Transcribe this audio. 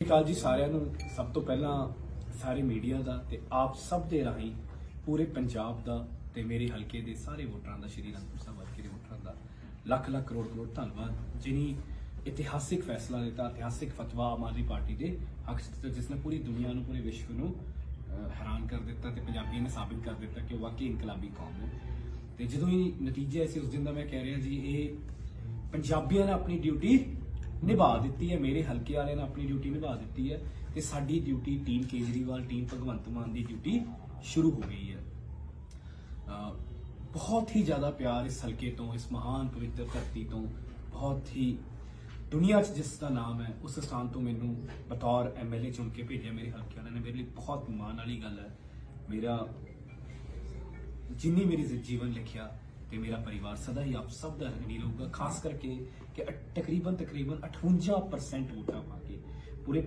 ਕਾਲ ਜੀ ਸਾਰਿਆਂ ਨੂੰ, ਸਭ ਤੋਂ ਪਹਿਲਾਂ ਸਾਰੇ ਮੀਡੀਆ ਦਾ ਤੇ ਆਪ ਸਭ ਦੇ ਰਾਹੀਂ ਪੂਰੇ ਪੰਜਾਬ ਦਾ ਤੇ ਮੇਰੇ ਹਲਕੇ ਦੇ ਸਾਰੇ ਵੋਟਰਾਂ ਦਾ, ਸ਼੍ਰੀ ਅਨੰਦਪੁਰ ਸਾਹਿਬ ਹਲਕੇ ਦੇ ਵੋਟਰਾਂ ਦਾ ਲੱਖ ਲੱਖ ਕਰੋੜ ਕਰੋੜ ਧੰਨਵਾਦ, ਜਿਨੀ ਇਤਿਹਾਸਿਕ ਫੈਸਲਾ ਲਿੱਤਾ ਇਤਿਹਾਸਿਕ ਫਤਵਾ ਆਮ ਆਦਮੀ ਪਾਰਟੀ ਦੇ ਹੱਕ ਦਿੱਤਾ ਜਿਸ ਨੇ ਪੂਰੀ ਦੁਨੀਆ ਨੂੰ, ਪੂਰੇ ਵਿਸ਼ਵ ਨੂੰ ਹੈਰਾਨ ਕਰ ਦਿੱਤਾ ਤੇ ਪੰਜਾਬੀਆਂ ਨੇ ਸਾਬਿਤ ਕਰ ਦਿੱਤਾ ਕਿ ਉਹ ਵਾਕਈ ਇਨਕਲਾਬੀ ਕੌਮ ਹੈ ਤੇ ਜਦੋਂ ਹੀ ਨਤੀਜੇ ਆਏ ਸੀ, ਉਸ ਦਿਨ ਦਾ ਮੈਂ ਕਹਿ ਰਿਹਾ ਜੀ, ਇਹ ਪੰਜਾਬੀਆਂ ਨੇ ਆਪਣੀ ਡਿਊਟੀ ਨਿਭਾ ਦਿੱਤੀ ਹੈ। ਮੇਰੇ ਹਲਕੇ ਵਾਲਿਆਂ ਨੇ ਆਪਣੀ ਡਿਊਟੀ ਨਿਭਾ ਦਿੱਤੀ ਹੈ ਤੇ ਸਾਡੀ duty team Kejriwal team Bhagwant Mann ਦੀ ਡਿਊਟੀ ਸ਼ੁਰੂ ਹੋ ਗਈ ਹੈ। ਬਹੁਤ ਹੀ ਜ਼ਿਆਦਾ ਪਿਆਰ ਇਸ ਹਲਕੇ ਤੋਂ, ਇਸ ਮਹਾਨ ਪਵਿੱਤਰ ਧਰਤੀ ਤੋਂ। ਬਹੁਤ ਹੀ ਦੁਨੀਆ 'ਚ ਜਿਸ ਦਾ ਨਾਮ ਹੈ, ਉਸ ਸਥਾਨ ਤੋਂ ਮੈਨੂੰ ਬਤੌਰ ਐਮਐਲਏ ਚੁਣ ਕੇ ਭੇਜਿਆ ਮੇਰੇ ਹਲਕੇ ਵਾਲਿਆਂ ਨੇ। ਮੇਰੇ ਲਈ ਬਹੁਤ ਮਾਣ ਵਾਲੀ ਗੱਲ ਹੈ। ਮੇਰਾ ਜਿੰਨੀ ਮੇਰੀ ਜੀਵਨ ਲਿਖਿਆ ਤੇ ਮੇਰਾ ਪਰਿਵਾਰ ਸਦਾ ਹੀ ਆਪ ਸਭ ਦਾ ਰੰਗੀਨ ਰਹੂਗਾ, ਖਾਸ ਕਰਕੇ ਕਿ ਤਕਰੀਬਨ ਤਕਰੀਬਨ 58% ਵੋਟਾਂ ਪਾ ਕੇ ਪੂਰੇ